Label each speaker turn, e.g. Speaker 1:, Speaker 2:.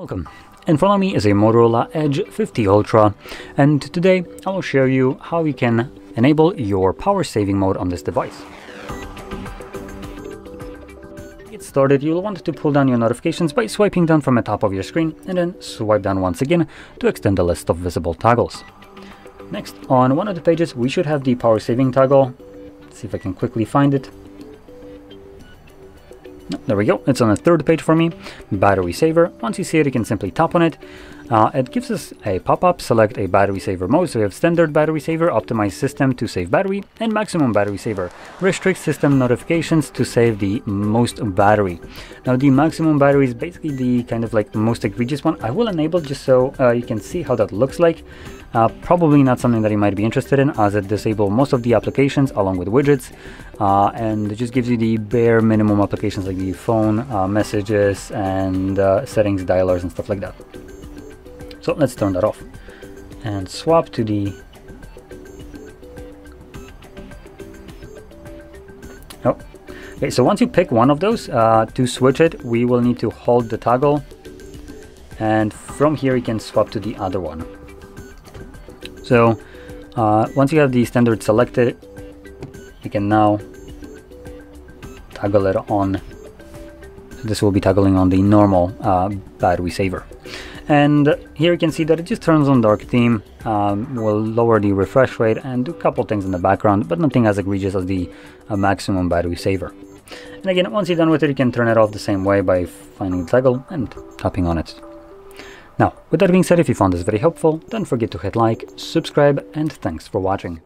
Speaker 1: Welcome. In front of me is a Motorola Edge 50 Ultra and today I will show you how you can enable your power saving mode on this device. To get started, you'll want to pull down your notifications by swiping down from the top of your screen and then swipe down once again to extend the list of visible toggles. Next, on one of the pages we should have the power saving toggle. Let's see if I can quickly find it. There we go, it's on the third page for me. Battery saver. Once you see it, you can simply tap on it. Uh, it gives us a pop-up, select a battery saver mode. So we have standard battery saver, optimize system to save battery, and maximum battery saver. Restrict system notifications to save the most battery. Now the maximum battery is basically the kind of like most egregious one. I will enable just so uh, you can see how that looks like. Uh, probably not something that you might be interested in as it disables most of the applications along with widgets uh, and it just gives you the bare minimum applications like the phone, uh, messages and uh, settings, dialers and stuff like that. So let's turn that off and swap to the Oh, okay, so once you pick one of those, uh, to switch it, we will need to hold the toggle and from here you can swap to the other one. So uh, once you have the standard selected, you can now toggle it on. This will be toggling on the normal uh, battery saver. And here you can see that it just turns on dark theme, um, will lower the refresh rate and do a couple things in the background, but nothing as egregious as the uh, maximum battery saver. And again, once you're done with it, you can turn it off the same way by finding the toggle and tapping on it. Now, with that being said, if you found this very helpful, don't forget to hit like, subscribe, and thanks for watching.